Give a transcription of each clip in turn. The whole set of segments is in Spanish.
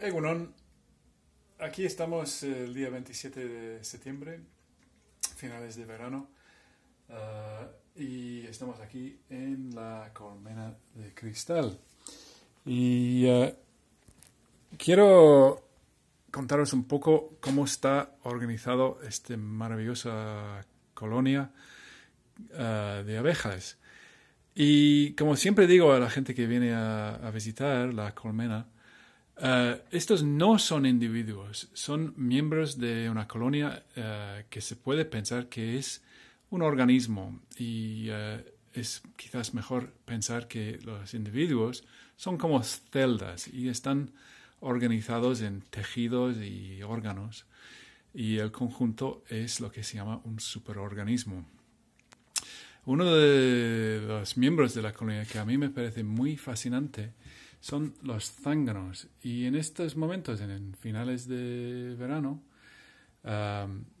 Egunon, aquí estamos el día 27 de septiembre, finales de verano, ah, y estamos aquí en la colmena de cristal. Y ah, quiero contaros un poco cómo está organizado esta maravillosa colonia ah, de abejas. Y como siempre digo a la gente que viene a visitar la colmena, eh, estos no son individuos, son miembros de una colonia eh, que se puede pensar que es un organismo y eh, es quizás mejor pensar que los individuos son como celdas y están organizados en tejidos y órganos y el conjunto es lo que se llama un superorganismo. Uno de los miembros de la colonia que a mí me parece muy fascinante son los zánganos. Y en estos momentos, en finales de verano,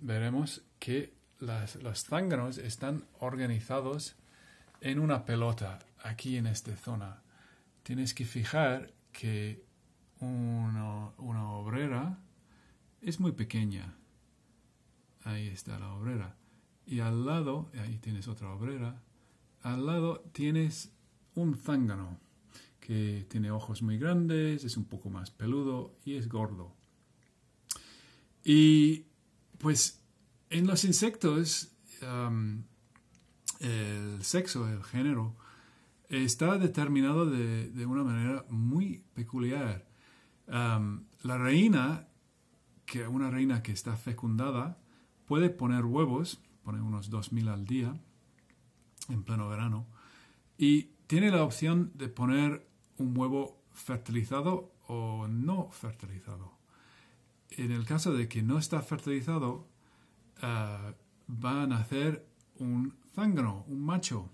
veremos que los zánganos están organizados en una pelota aquí en esta zona. Tienes que fijar que una obrera es muy pequeña. Ahí está la obrera. Y al lado, ahí tienes otra obrera, al lado tienes un zángano que tiene ojos muy grandes, es un poco más peludo y es gordo. Y pues en los insectos el sexo, el género, está determinado de, una manera muy peculiar. la reina, que una reina que está fecundada, puede poner huevos, pone unos 2.000 al día, en pleno verano, y tiene la opción de poner un huevo fertilizado o no fertilizado. En el caso de que no está fertilizado, uh, va a nacer un zángano, un macho.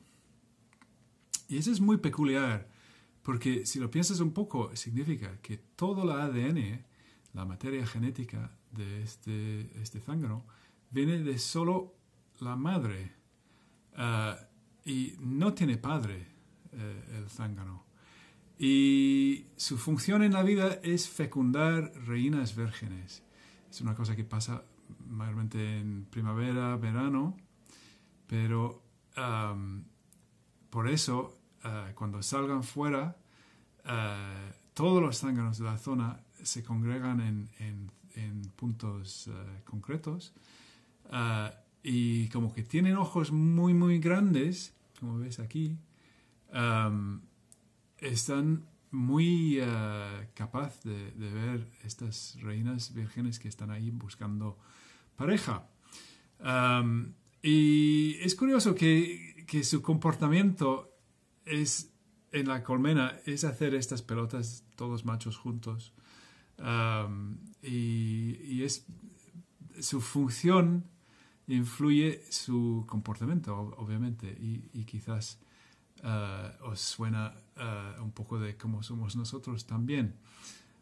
Y eso es muy peculiar, porque si lo piensas un poco, significa que todo el ADN, la materia genética de este, este zángano, viene de solo la madre uh, y no tiene padre uh, el zángano. Y su función en la vida es fecundar reinas vírgenes. Es una cosa que pasa mayormente en primavera, verano, pero por eso ah, cuando salgan fuera, ah, todos los zánganos de la zona se congregan en, puntos ah, concretos y como que tienen ojos muy, muy grandes, como ves aquí, están muy uh, capaz de, ver estas reinas vírgenes que están ahí buscando pareja. y es curioso que, que, su comportamiento es en la colmena es hacer estas pelotas todos machos juntos. y, es su función influye su comportamiento, obviamente, y, y quizás uh, os suena uh, un poco de cómo somos nosotros también.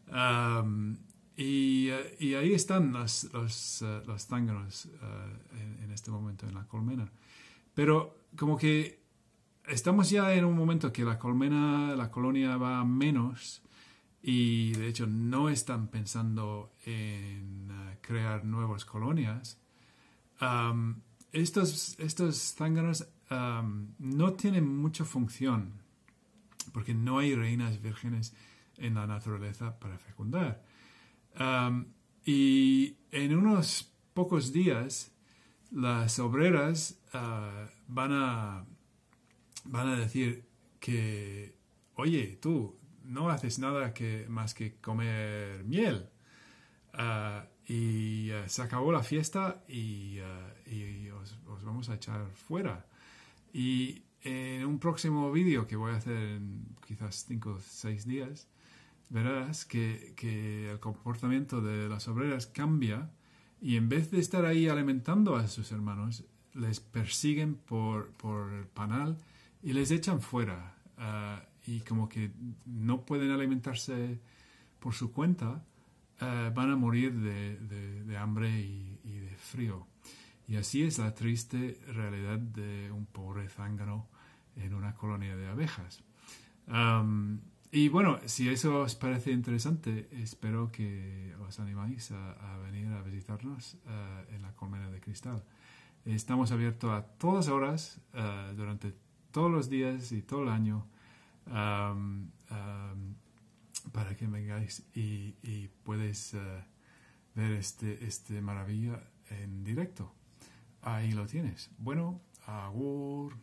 Um, y, uh, y, ahí están los, los, zánganos en, en, este momento en la colmena. Pero como que estamos ya en un momento que la colmena, la colonia va a menos y de hecho no están pensando en crear nuevas colonias. Um, estos, estos zánganos no tienen mucha función porque no hay reinas vírgenes en la naturaleza para fecundar. y en unos pocos días las obreras ah, van, a, van a decir que, oye, tú no haces nada que, más que comer miel. Ah, y ah, se acabó la fiesta y, os, vamos a echar fuera. Y en un próximo vídeo que voy a hacer en quizás 5 o 6 días, verás que, que, el comportamiento de las obreras cambia y en vez de estar ahí alimentando a sus hermanos, les persiguen por, por el panal y les echan fuera. Uh, y como que no pueden alimentarse por su cuenta, uh, van a morir de, de, hambre y de frío. Y así es la triste realidad de un pobre zángano en una colonia de abejas. y bueno, si eso os parece interesante, espero que os animáis a, venir a visitarnos eh, en la Colmena de Cristal. Estamos abiertos a todas horas, eh, durante todos los días y todo el año, para que vengáis y, y puedes eh, ver este, este maravilla en directo. Ahí lo tienes. Bueno, agur.